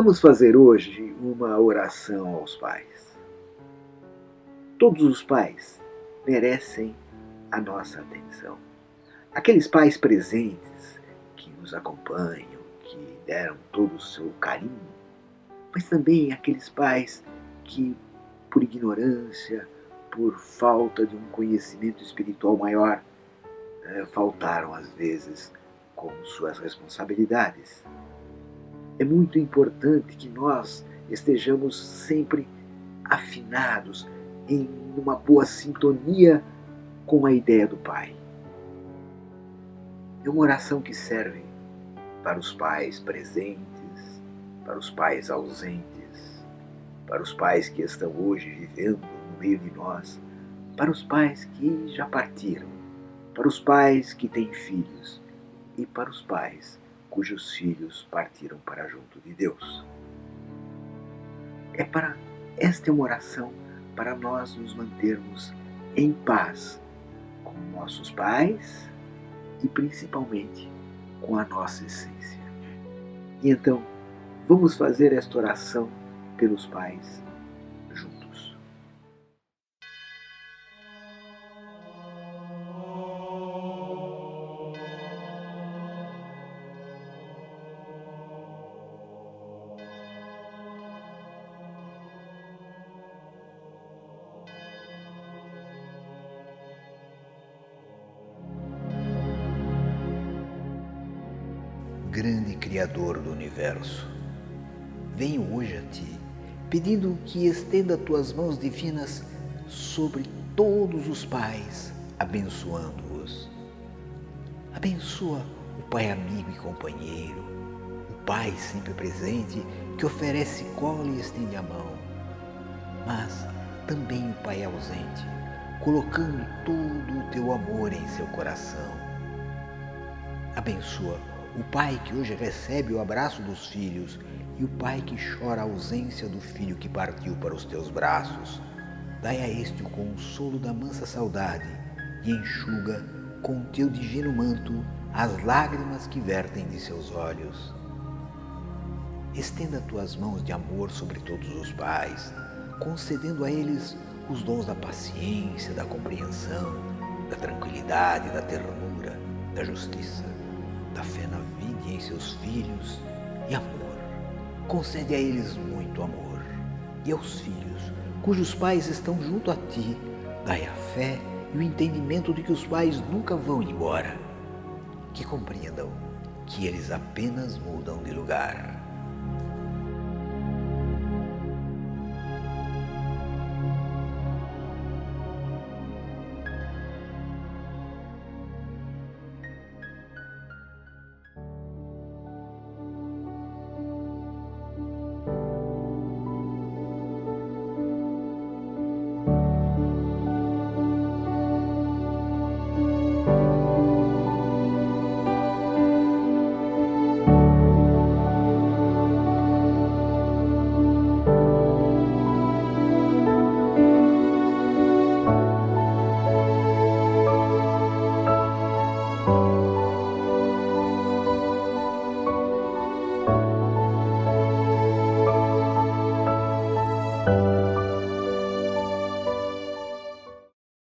Vamos fazer hoje uma oração aos pais. Todos os pais merecem a nossa atenção. Aqueles pais presentes que nos acompanham, que deram todo o seu carinho, mas também aqueles pais que, por ignorância, por falta de um conhecimento espiritual maior, eh, faltaram às vezes com suas responsabilidades é muito importante que nós estejamos sempre afinados em uma boa sintonia com a ideia do Pai. É uma oração que serve para os pais presentes, para os pais ausentes, para os pais que estão hoje vivendo no meio de nós, para os pais que já partiram, para os pais que têm filhos e para os pais cujos filhos partiram para junto de Deus. É para esta é uma oração para nós nos mantermos em paz com nossos pais e principalmente com a nossa essência. E então, vamos fazer esta oração pelos pais grande Criador do universo. Venho hoje a Ti, pedindo que estenda tuas mãos divinas sobre todos os pais, abençoando-os. Abençoa o Pai amigo e companheiro, o Pai sempre presente que oferece colo e estende a mão, mas também o Pai ausente, colocando todo o teu amor em seu coração. Abençoa o pai que hoje recebe o abraço dos filhos e o pai que chora a ausência do filho que partiu para os teus braços. Dai a este o consolo da mansa saudade e enxuga com teu divino manto as lágrimas que vertem de seus olhos. Estenda tuas mãos de amor sobre todos os pais, concedendo a eles os dons da paciência, da compreensão, da tranquilidade, da ternura, da justiça da fé na vida e em seus filhos e amor. Concede a eles muito amor. E aos filhos, cujos pais estão junto a ti, dai a fé e o entendimento de que os pais nunca vão embora. Que compreendam que eles apenas mudam de lugar.